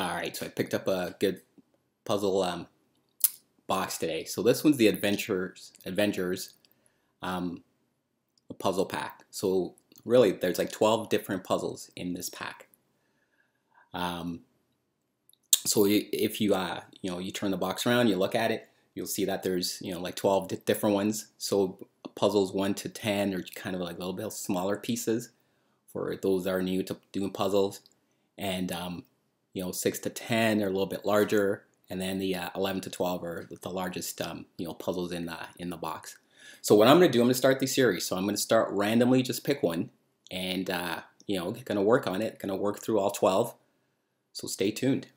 All right, so I picked up a good puzzle um, box today. So this one's the Adventures Avengers um, puzzle pack. So really, there's like 12 different puzzles in this pack. Um, so if you uh, you know you turn the box around, you look at it, you'll see that there's you know like 12 different ones. So puzzles one to 10 are kind of like a little bit smaller pieces for those that are new to doing puzzles, and um, you know, 6 to 10 are a little bit larger, and then the uh, 11 to 12 are the largest, um, you know, puzzles in the, in the box. So what I'm going to do, I'm going to start the series. So I'm going to start randomly, just pick one, and, uh, you know, going to work on it, going to work through all 12. So stay tuned.